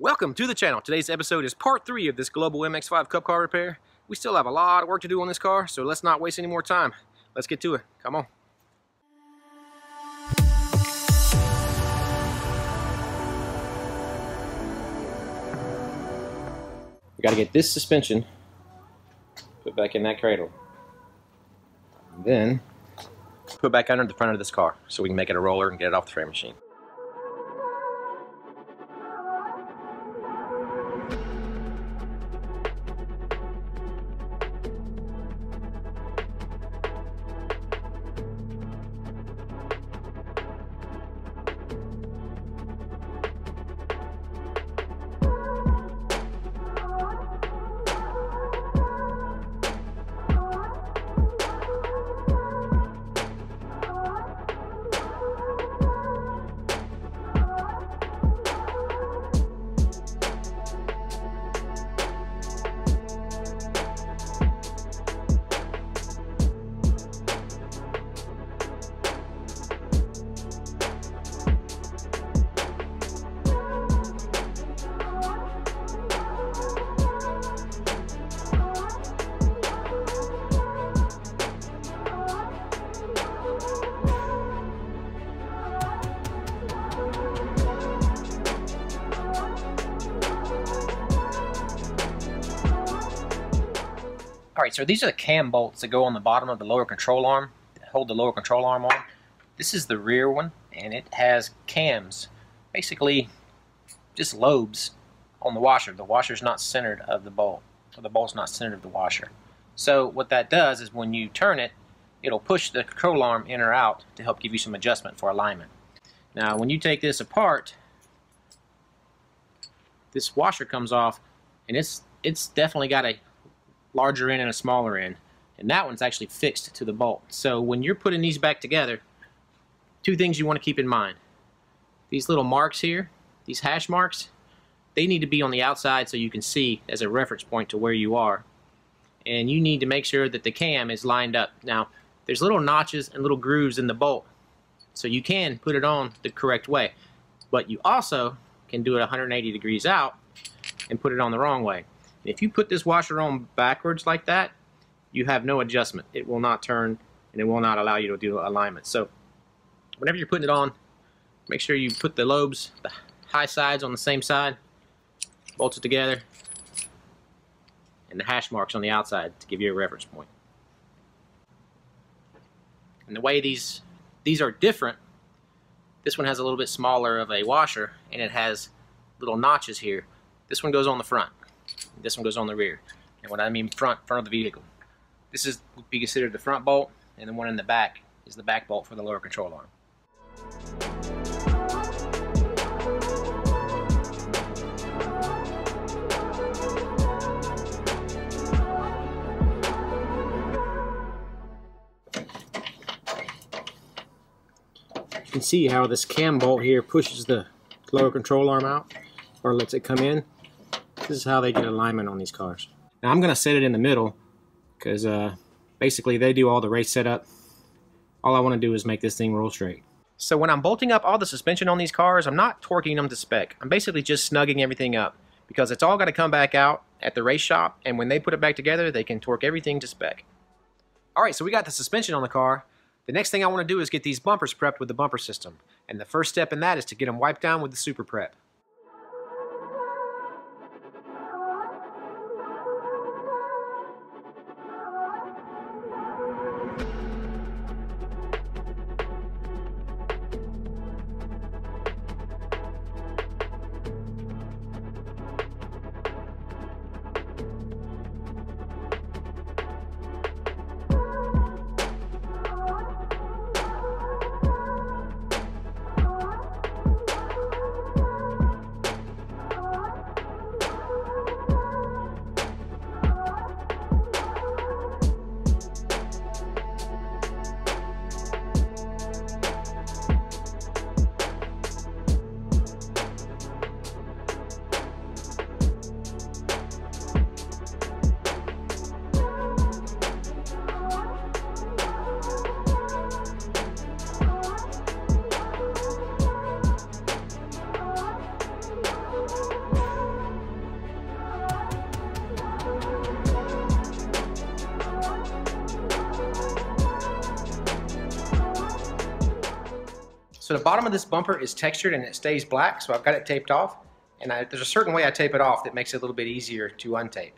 Welcome to the channel. Today's episode is part three of this Global MX-5 Cup car repair. We still have a lot of work to do on this car, so let's not waste any more time. Let's get to it. Come on. We got to get this suspension put back in that cradle. And then put back under the front of this car so we can make it a roller and get it off the frame machine. Right, so these are the cam bolts that go on the bottom of the lower control arm, hold the lower control arm on. This is the rear one, and it has cams, basically just lobes on the washer. The washer's not centered of the bolt, or the bolt's not centered of the washer. So what that does is when you turn it, it'll push the control arm in or out to help give you some adjustment for alignment. Now when you take this apart, this washer comes off, and it's it's definitely got a larger end and a smaller end. And that one's actually fixed to the bolt. So when you're putting these back together, two things you want to keep in mind. These little marks here, these hash marks, they need to be on the outside so you can see as a reference point to where you are. And you need to make sure that the cam is lined up. Now, there's little notches and little grooves in the bolt. So you can put it on the correct way. But you also can do it 180 degrees out and put it on the wrong way. If you put this washer on backwards like that, you have no adjustment. It will not turn and it will not allow you to do alignment. So whenever you're putting it on, make sure you put the lobes, the high sides on the same side, bolt it together, and the hash marks on the outside to give you a reference point. And the way these these are different, this one has a little bit smaller of a washer and it has little notches here. This one goes on the front. This one goes on the rear. And what I mean front, front of the vehicle. This is would be considered the front bolt, and the one in the back is the back bolt for the lower control arm. You can see how this cam bolt here pushes the lower control arm out, or lets it come in. This is how they get alignment on these cars. Now I'm going to set it in the middle because uh, basically they do all the race setup. All I want to do is make this thing roll straight. So when I'm bolting up all the suspension on these cars, I'm not torquing them to spec. I'm basically just snugging everything up because it's all got to come back out at the race shop and when they put it back together, they can torque everything to spec. Alright, so we got the suspension on the car. The next thing I want to do is get these bumpers prepped with the bumper system. And the first step in that is to get them wiped down with the super prep. So the bottom of this bumper is textured and it stays black, so I've got it taped off. And I, there's a certain way I tape it off that makes it a little bit easier to untape.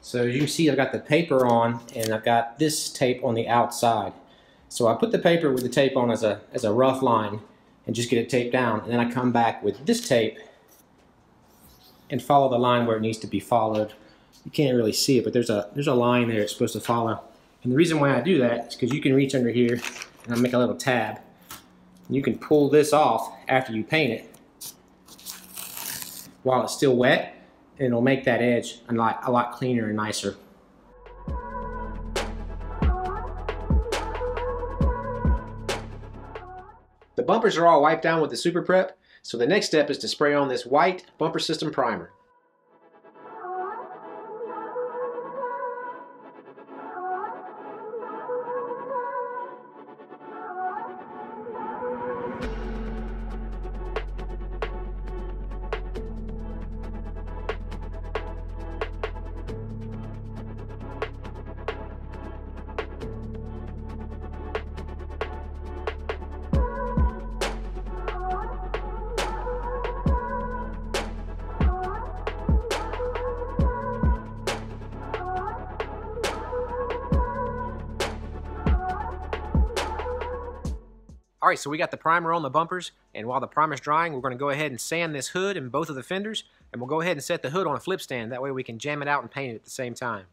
So you can see, I've got the paper on and I've got this tape on the outside. So I put the paper with the tape on as a, as a rough line and just get it taped down. And then I come back with this tape and follow the line where it needs to be followed. You can't really see it, but there's a, there's a line there it's supposed to follow. And the reason why I do that is because you can reach under here and I'll make a little tab. You can pull this off after you paint it while it's still wet and it'll make that edge a lot, a lot cleaner and nicer. The bumpers are all wiped down with the Super Prep, so the next step is to spray on this white bumper system primer. All right, so we got the primer on the bumpers, and while the primer's drying, we're going to go ahead and sand this hood and both of the fenders, and we'll go ahead and set the hood on a flip stand. That way we can jam it out and paint it at the same time.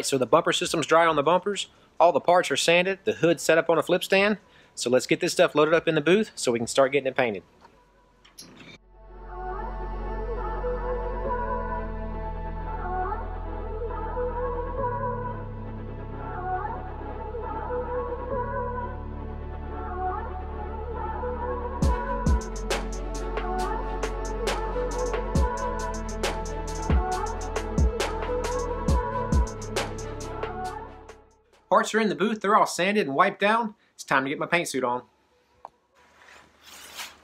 Right, so the bumper system's dry on the bumpers. All the parts are sanded. The hood's set up on a flip stand. So let's get this stuff loaded up in the booth so we can start getting it painted. Parts are in the booth. They're all sanded and wiped down. It's time to get my paint suit on.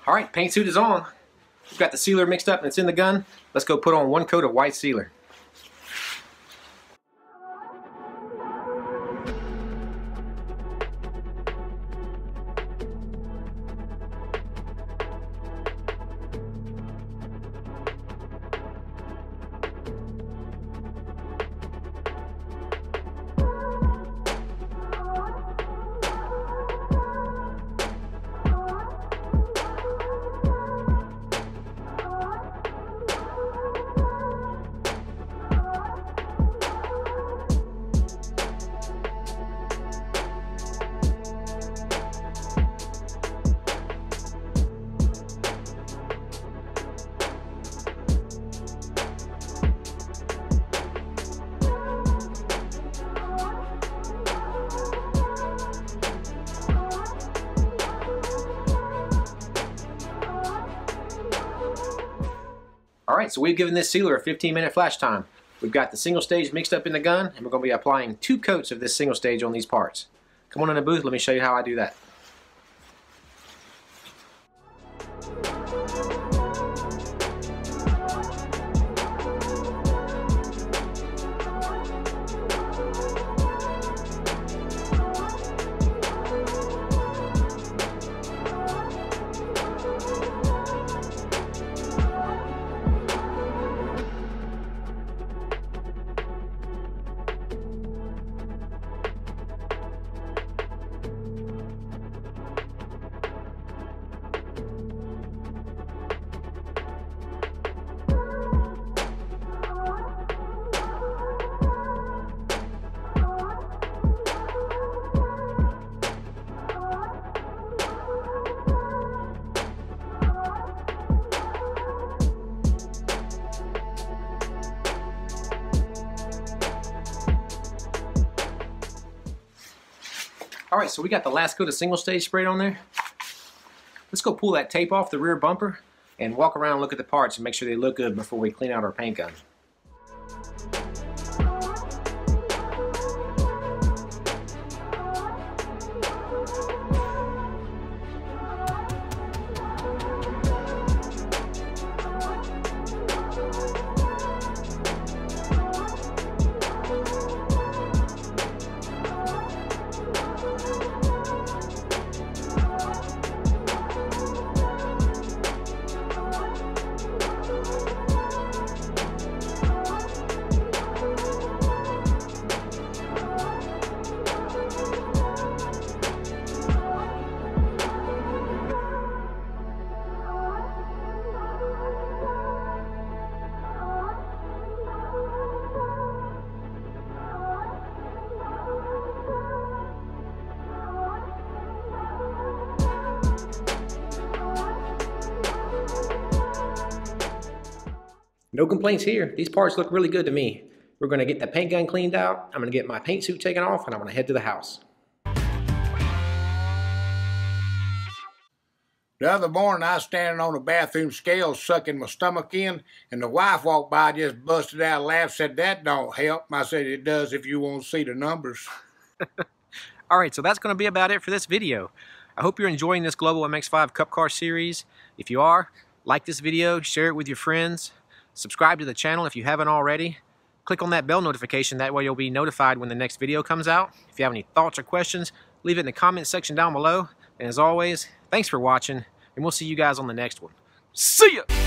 All right, paint suit is on. We've got the sealer mixed up and it's in the gun. Let's go put on one coat of white sealer. Right, so we've given this sealer a 15 minute flash time. We've got the single stage mixed up in the gun, and we're going to be applying two coats of this single stage on these parts. Come on in the booth, let me show you how I do that. All right, so we got the last coat of single stage sprayed on there. Let's go pull that tape off the rear bumper and walk around and look at the parts and make sure they look good before we clean out our paint gun. No complaints here. These parts look really good to me. We're going to get the paint gun cleaned out. I'm going to get my paint suit taken off and I'm going to head to the house. The other morning, I was standing on the bathroom scale sucking my stomach in, and the wife walked by, just busted out a laugh, said, That don't help. I said, It does if you won't see the numbers. All right, so that's going to be about it for this video. I hope you're enjoying this Global MX-5 Cup Car series. If you are, like this video, share it with your friends, subscribe to the channel if you haven't already. Click on that bell notification, that way you'll be notified when the next video comes out. If you have any thoughts or questions, leave it in the comment section down below. And as always, thanks for watching, and we'll see you guys on the next one. See ya!